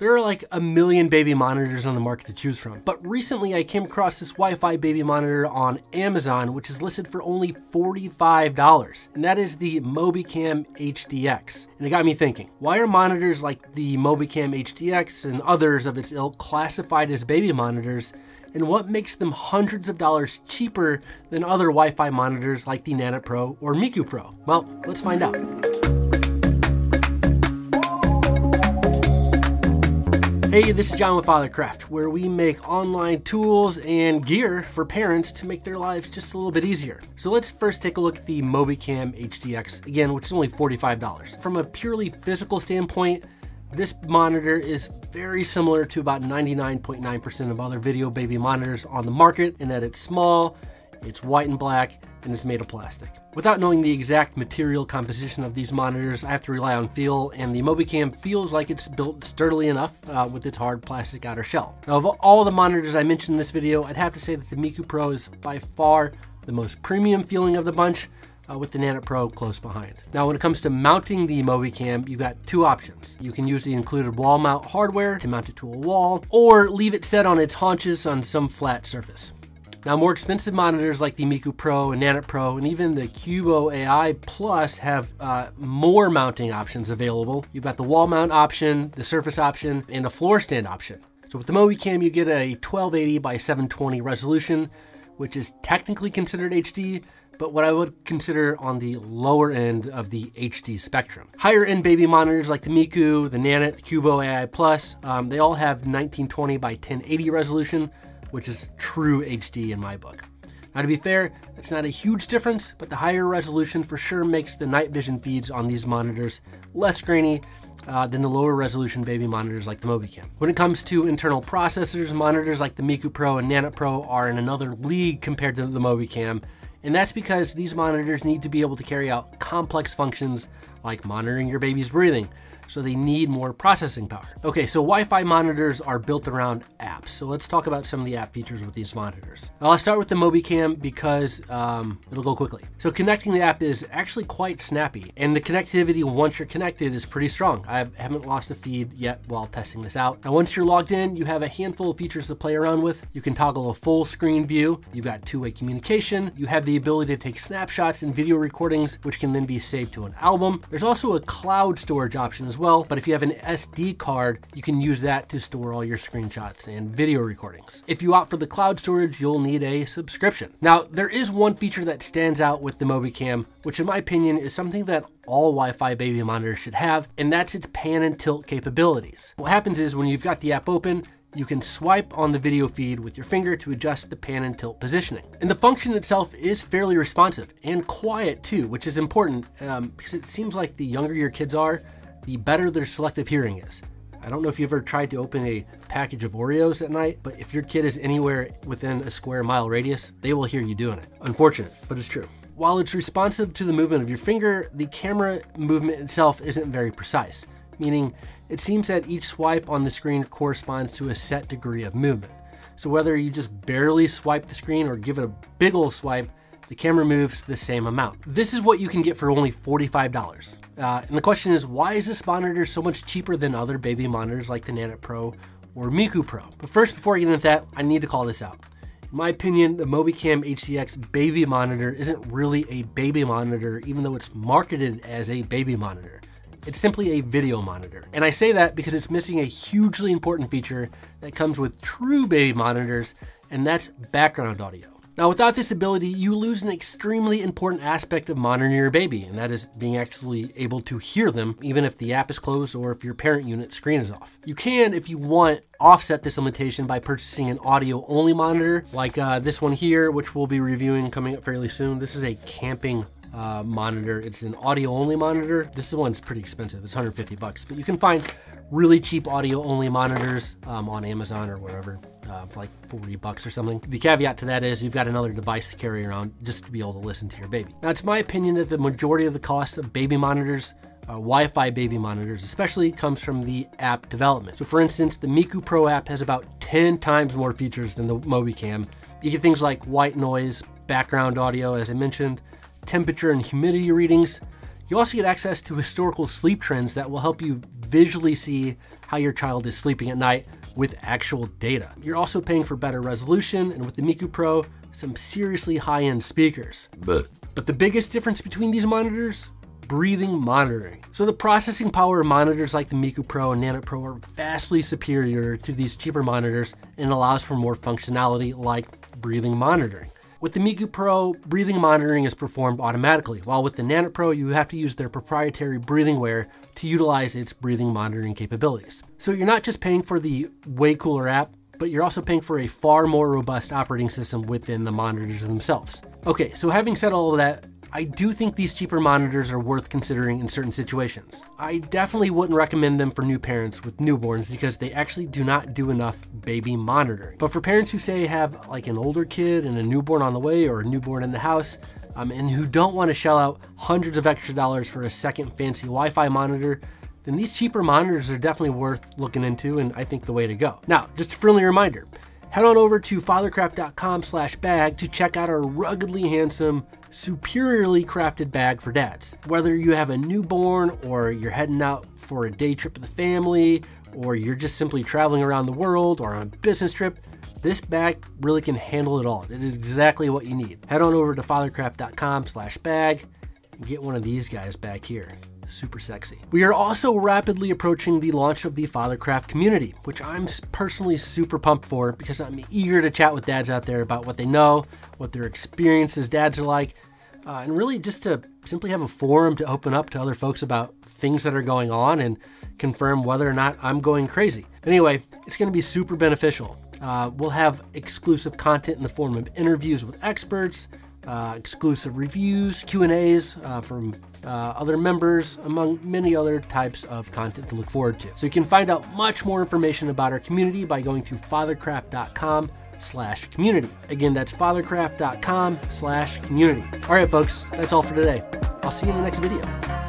There are like a million baby monitors on the market to choose from, but recently I came across this Wi-Fi baby monitor on Amazon, which is listed for only $45, and that is the Mobicam HDX. And it got me thinking, why are monitors like the Mobicam HDX and others of its ilk classified as baby monitors, and what makes them hundreds of dollars cheaper than other Wi-Fi monitors like the Nanit Pro or Miku Pro? Well, let's find out. Hey, this is John with Fathercraft, where we make online tools and gear for parents to make their lives just a little bit easier. So let's first take a look at the Mobicam HDX, again, which is only $45. From a purely physical standpoint, this monitor is very similar to about 99.9% of other video baby monitors on the market in that it's small, it's white and black, and it's made of plastic. Without knowing the exact material composition of these monitors, I have to rely on feel, and the Mobicam feels like it's built sturdily enough uh, with its hard plastic outer shell. Now, of all the monitors I mentioned in this video, I'd have to say that the Miku Pro is by far the most premium feeling of the bunch, uh, with the Nanit Pro close behind. Now when it comes to mounting the Mobicam, you've got two options. You can use the included wall mount hardware to mount it to a wall, or leave it set on its haunches on some flat surface. Now, more expensive monitors like the Miku Pro and Nanit Pro and even the Cubo AI Plus have uh, more mounting options available. You've got the wall mount option, the surface option, and a floor stand option. So with the Mobicam, you get a 1280 by 720 resolution, which is technically considered HD, but what I would consider on the lower end of the HD spectrum. Higher end baby monitors like the Miku, the Nanit, the Cubo AI Plus, um, they all have 1920 by 1080 resolution, which is true HD in my book. Now to be fair, that's not a huge difference, but the higher resolution for sure makes the night vision feeds on these monitors less grainy uh, than the lower resolution baby monitors like the Mobicam. When it comes to internal processors, monitors like the Miku Pro and Nanit Pro are in another league compared to the Mobicam, and that's because these monitors need to be able to carry out complex functions like monitoring your baby's breathing, so they need more processing power. Okay, so Wi-Fi monitors are built around apps. So let's talk about some of the app features with these monitors. I'll start with the Mobicam because um, it'll go quickly. So connecting the app is actually quite snappy and the connectivity once you're connected is pretty strong. I haven't lost a feed yet while testing this out. Now once you're logged in, you have a handful of features to play around with. You can toggle a full screen view. You've got two-way communication. You have the ability to take snapshots and video recordings, which can then be saved to an album. There's also a cloud storage option as well, but if you have an SD card, you can use that to store all your screenshots and video recordings. If you opt for the cloud storage, you'll need a subscription. Now, there is one feature that stands out with the Mobicam, which in my opinion is something that all Wi-Fi baby monitors should have, and that's its pan and tilt capabilities. What happens is when you've got the app open, you can swipe on the video feed with your finger to adjust the pan and tilt positioning. And the function itself is fairly responsive and quiet too, which is important um, because it seems like the younger your kids are, the better their selective hearing is. I don't know if you've ever tried to open a package of Oreos at night, but if your kid is anywhere within a square mile radius, they will hear you doing it. Unfortunate, but it's true. While it's responsive to the movement of your finger, the camera movement itself isn't very precise, meaning it seems that each swipe on the screen corresponds to a set degree of movement. So whether you just barely swipe the screen or give it a big ol' swipe, the camera moves the same amount. This is what you can get for only $45. Uh, and the question is, why is this monitor so much cheaper than other baby monitors like the Nanit Pro or Miku Pro? But first, before I get into that, I need to call this out. In my opinion, the Mobicam HDX baby monitor isn't really a baby monitor, even though it's marketed as a baby monitor. It's simply a video monitor. And I say that because it's missing a hugely important feature that comes with true baby monitors, and that's background audio. Now, without this ability, you lose an extremely important aspect of monitoring your baby, and that is being actually able to hear them, even if the app is closed or if your parent unit screen is off. You can, if you want, offset this limitation by purchasing an audio only monitor like uh, this one here, which we'll be reviewing coming up fairly soon. This is a camping uh, monitor. It's an audio only monitor. This one's pretty expensive. It's 150 bucks, but you can find really cheap audio only monitors um, on Amazon or wherever uh, for like 40 bucks or something. The caveat to that is you've got another device to carry around just to be able to listen to your baby. Now, it's my opinion that the majority of the cost of baby monitors uh, Wi-Fi baby monitors especially comes from the app development. So for instance, the Miku Pro app has about 10 times more features than the Mobicam. You get things like white noise, background audio, as I mentioned, temperature and humidity readings. You also get access to historical sleep trends that will help you visually see how your child is sleeping at night with actual data. You're also paying for better resolution and with the Miku Pro, some seriously high-end speakers. But the biggest difference between these monitors breathing monitoring. So the processing power of monitors like the Miku Pro and Nanit Pro are vastly superior to these cheaper monitors and allows for more functionality like breathing monitoring. With the Miku Pro, breathing monitoring is performed automatically, while with the Nanit Pro, you have to use their proprietary breathing wear to utilize its breathing monitoring capabilities. So you're not just paying for the way cooler app, but you're also paying for a far more robust operating system within the monitors themselves. Okay, so having said all of that, I do think these cheaper monitors are worth considering in certain situations. I definitely wouldn't recommend them for new parents with newborns because they actually do not do enough baby monitoring. But for parents who say have like an older kid and a newborn on the way or a newborn in the house, um, and who don't want to shell out hundreds of extra dollars for a second fancy Wi-Fi monitor, then these cheaper monitors are definitely worth looking into and I think the way to go. Now, just a friendly reminder, head on over to fathercraft.com slash bag to check out our ruggedly handsome superiorly crafted bag for dads. Whether you have a newborn or you're heading out for a day trip with the family, or you're just simply traveling around the world or on a business trip, this bag really can handle it all. It is exactly what you need. Head on over to fathercraft.com slash bag and get one of these guys back here super sexy. We are also rapidly approaching the launch of the Fathercraft community, which I'm personally super pumped for because I'm eager to chat with dads out there about what they know, what their experiences dads are like, uh, and really just to simply have a forum to open up to other folks about things that are going on and confirm whether or not I'm going crazy. Anyway, it's going to be super beneficial. Uh, we'll have exclusive content in the form of interviews with experts, uh, exclusive reviews, Q&As uh, from uh, other members, among many other types of content to look forward to. So you can find out much more information about our community by going to fathercraft.com slash community. Again, that's fathercraft.com slash community. All right, folks, that's all for today. I'll see you in the next video.